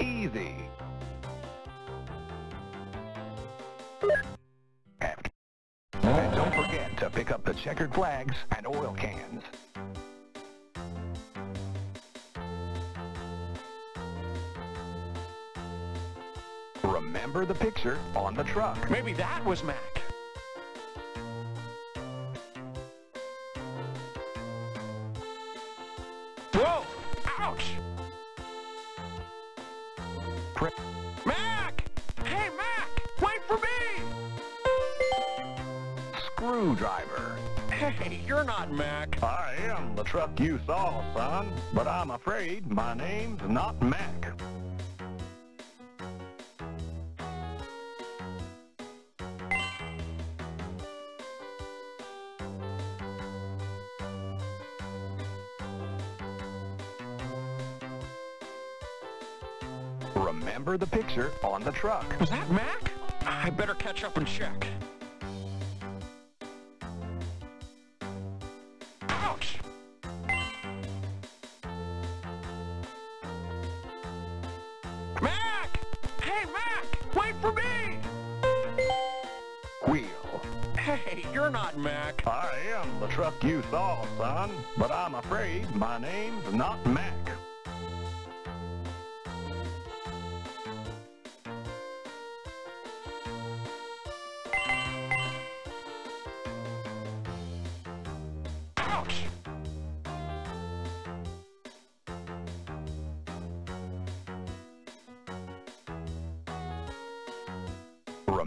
Easy. And don't forget to pick up the checkered flags and oil cans. Remember the picture on the truck. Maybe that was Mac. Whoa! Ouch! Mac! Hey, Mac! Wait for me! Screwdriver. Hey, you're not Mac. I am the truck you saw, son, but I'm afraid my name's not Mac. Remember the picture on the truck. Was that Mac? I better catch up and check. Ouch! Mac! Hey, Mac! Wait for me! Wheel. Hey, you're not Mac. I am the truck you saw, son, but I'm afraid my name's not Mac.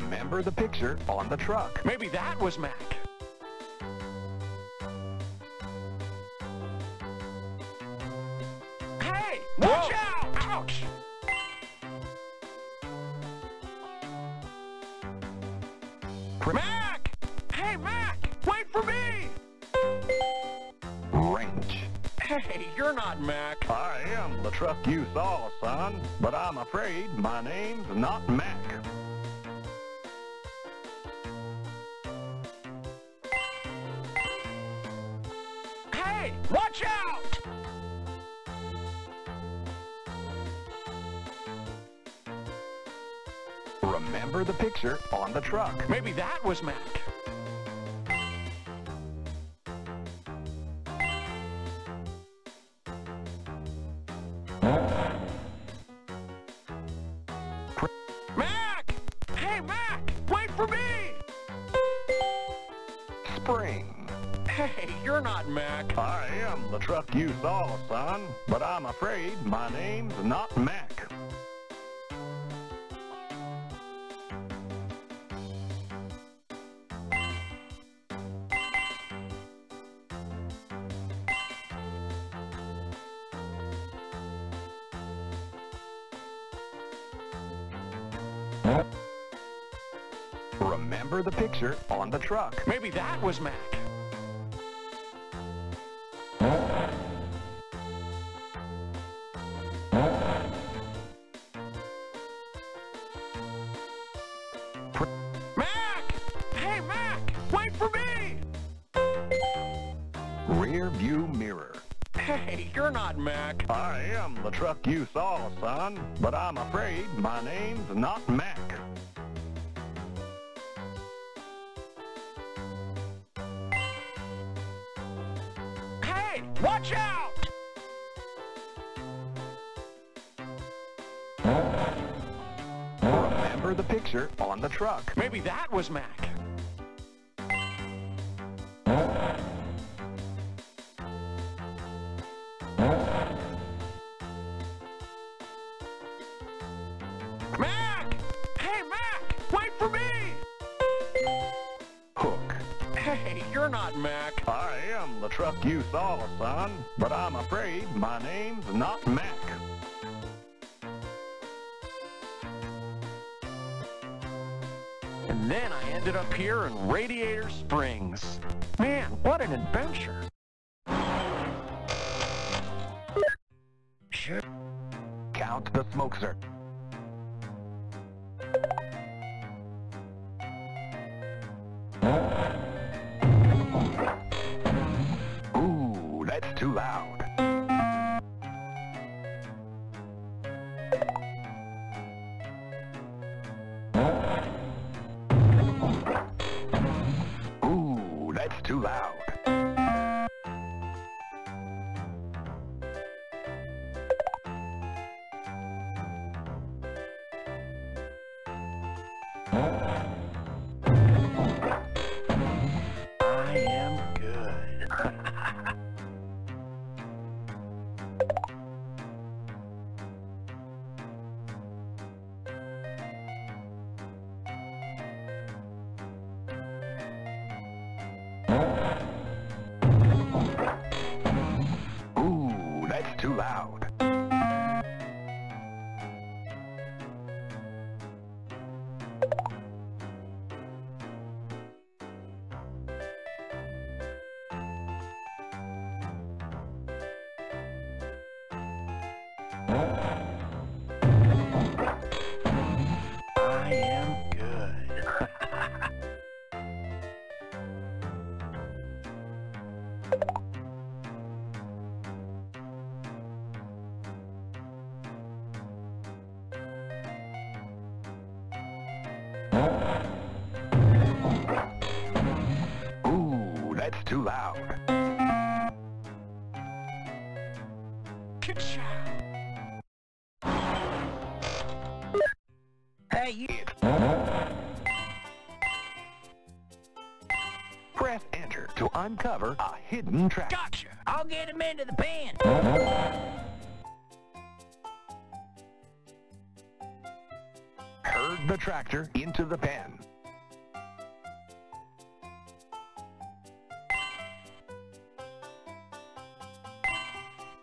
Remember the picture on the truck. Maybe that was Mac. Hey! Watch out! Ouch! Mac! Hey, Mac! Wait for me! Wrench. Hey, you're not Mac. I am the truck you saw, son, but I'm afraid my name's not Mac. Remember the picture on the truck. Maybe that was Mac. Mac! Hey, Mac! Wait for me! Spring. Hey, you're not Mac. I am the truck you saw, son, but I'm afraid my name's not Mac. Picture on the truck. Maybe that was Mac. Mac! Hey, Mac! Wait for me! Rear view mirror. Hey, you're not Mac. I am the truck you saw, son, but I'm afraid my name's not Mac. The picture on the truck. Maybe that was Mac. And then I ended up here in Radiator Springs. Man, what an adventure. Count the smoke circle. Too loud. I to uncover a hidden track. Gotcha. I'll get him into the pen. Herd the tractor into the pen.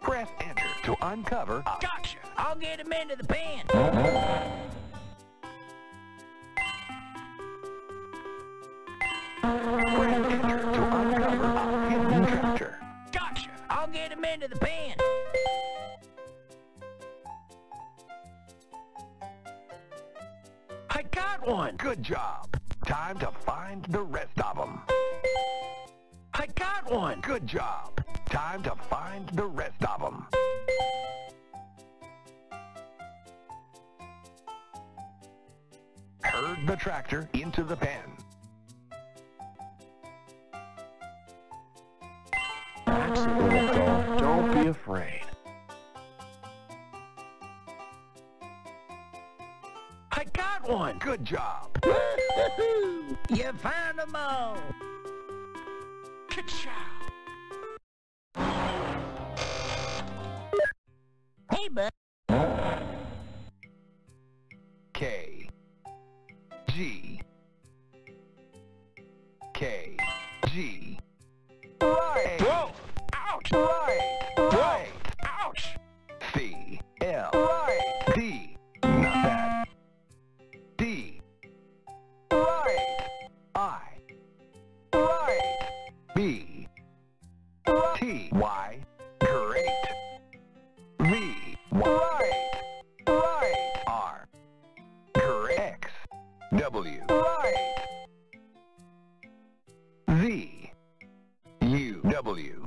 Press enter to uncover a Gotcha. I'll get him into the pen. Into the pen. I got one. Good job. Time to find the rest of them. I got one. Good job. Time to find the rest of them. Herd the tractor into the pen. That's be afraid. I got one. Good job. You found them all. Ka-chow. Hey, bud. K. G. K. G. Right. Whoa. Ouch. Right. Right. W.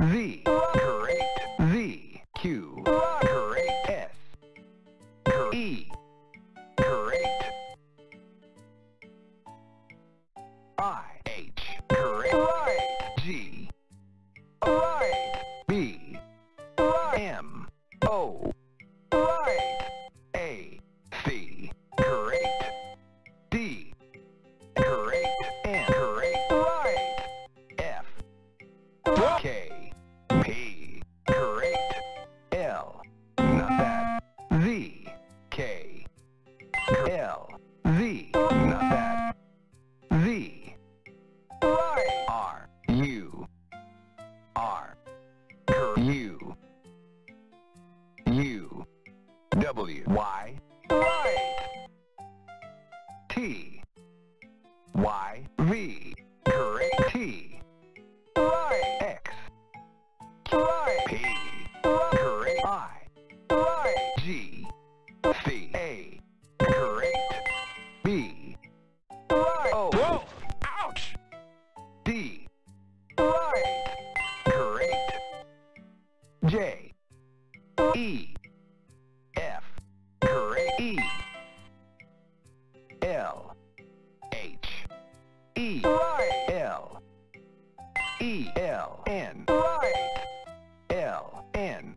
T. E L N. Right. L N.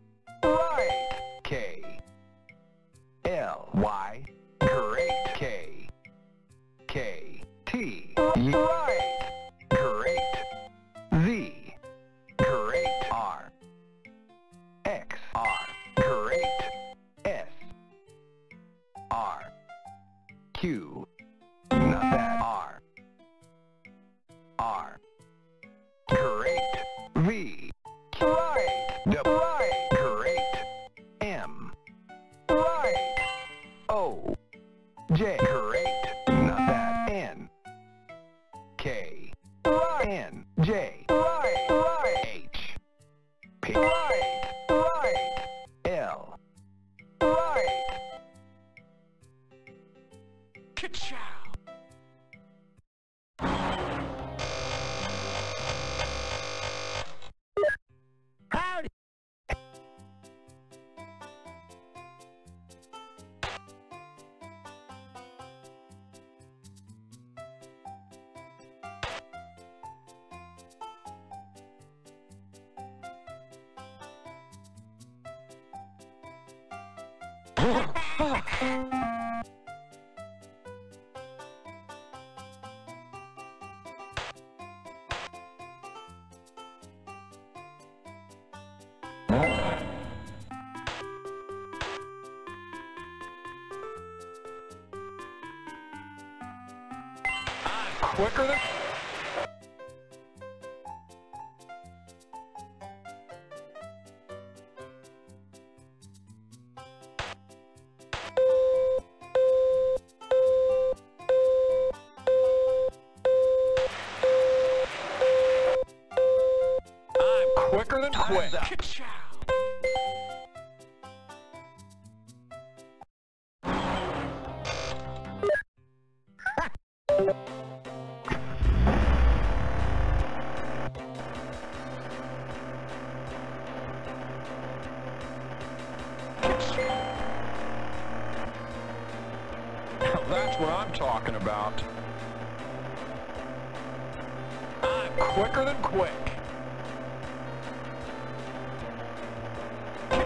quicker than... I'm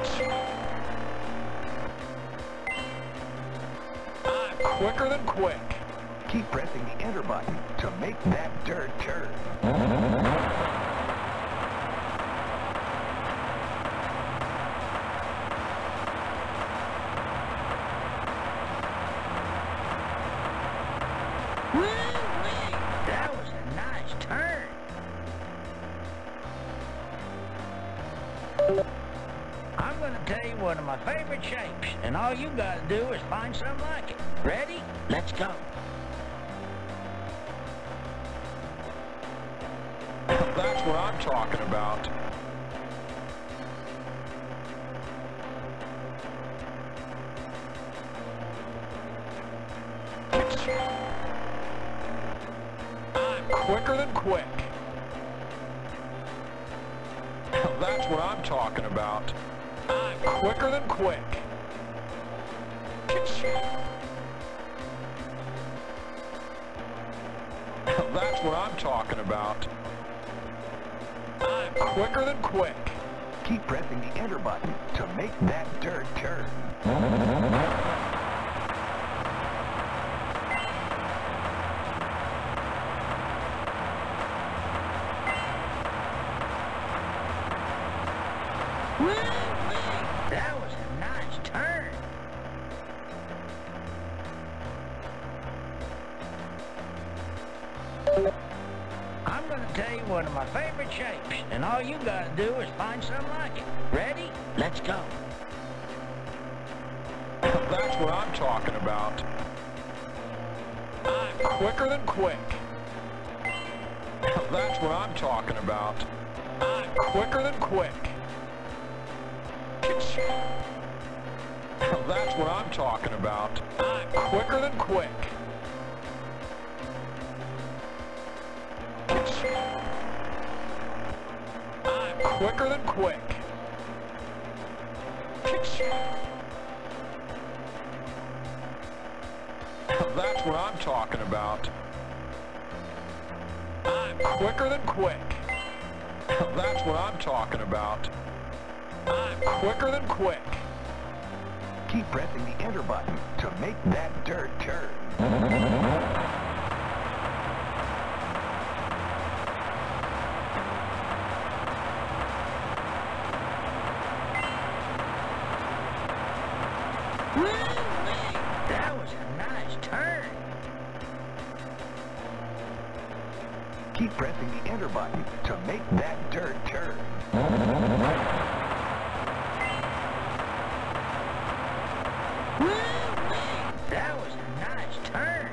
I'm ah, quicker than quick. Keep pressing the enter button to make that dirt turn. I'm gonna tell you one of my favorite shapes, and all you gotta do is find something like it. Ready? Let's go. That's what I'm talking about. I'm quicker than quick. That's what I'm talking about. Quicker than quick. That's what I'm talking about. I'm quicker than quick. Keep pressing the enter button to make that dirt turn. One of my favorite shapes, and all you gotta do is find something like it. Ready? Let's go. That's what I'm talking about. I'm quicker than quick. That's what I'm talking about. I'm quicker than quick. That's what I'm talking about. I'm quicker than quick. Quicker than quick. That's what I'm talking about. I'm quicker than quick. That's what I'm talking about. I'm quicker than quick. Keep pressing the enter button to make that dirt turn. pressing the enter button to make that dirt turn. That was a nice turn.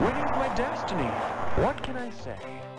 Winning's my destiny. What can I say?